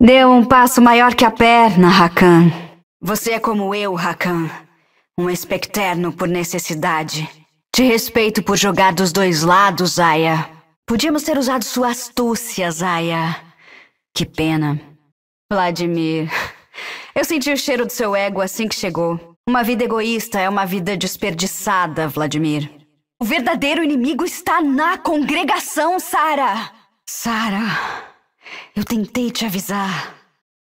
Deu um passo maior que a perna, Rakan. Você é como eu, Rakan. Um especterno por necessidade. Te respeito por jogar dos dois lados, Aya. Podíamos ter usado sua astúcia, Aya. Que pena. Vladimir. Eu senti o cheiro do seu ego assim que chegou. Uma vida egoísta é uma vida desperdiçada, Vladimir. O verdadeiro inimigo está na congregação, Sara. Sara, eu tentei te avisar.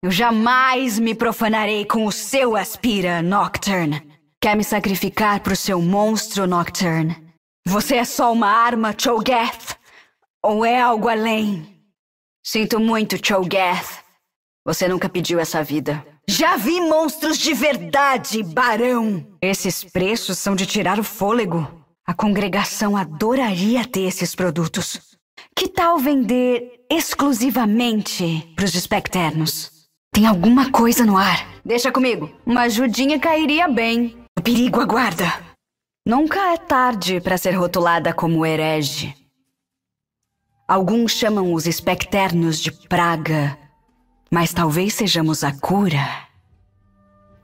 Eu jamais me profanarei com o seu aspira, Nocturne. Quer me sacrificar pro seu monstro, Nocturne? Você é só uma arma, Cho'Gath? Ou é algo além? Sinto muito, Cho'Gath. Você nunca pediu essa vida. Já vi monstros de verdade, barão! Esses preços são de tirar o fôlego. A congregação adoraria ter esses produtos. Que tal vender exclusivamente para os especternos? Tem alguma coisa no ar. Deixa comigo. Uma ajudinha cairia bem. O perigo aguarda. Nunca é tarde para ser rotulada como herege. Alguns chamam os especternos de praga, mas talvez sejamos a cura.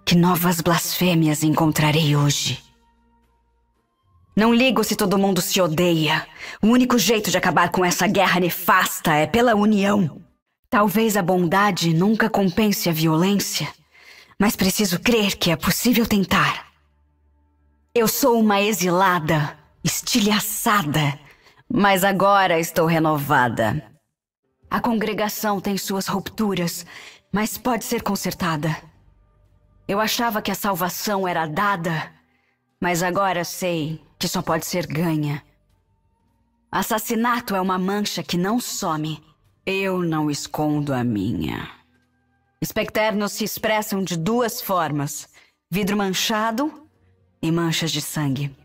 Que novas blasfêmias encontrarei hoje. Não ligo se todo mundo se odeia. O único jeito de acabar com essa guerra nefasta é pela união. Talvez a bondade nunca compense a violência, mas preciso crer que é possível tentar. Eu sou uma exilada, estilhaçada, mas agora estou renovada. A congregação tem suas rupturas, mas pode ser consertada. Eu achava que a salvação era dada, mas agora sei que só pode ser ganha. Assassinato é uma mancha que não some. Eu não escondo a minha. Especternos se expressam de duas formas: vidro manchado e manchas de sangue.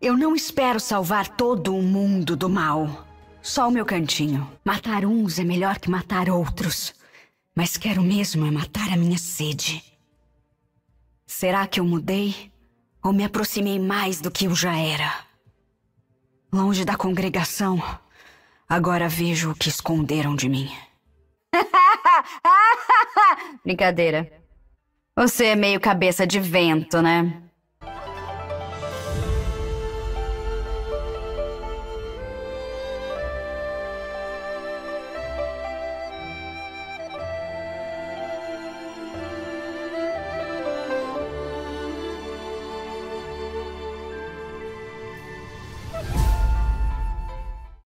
Eu não espero salvar todo o mundo do mal. Só o meu cantinho. Matar uns é melhor que matar outros. Mas quero mesmo é matar a minha sede. Será que eu mudei? Ou me aproximei mais do que eu já era? Longe da congregação, agora vejo o que esconderam de mim. Brincadeira. Você é meio cabeça de vento, né?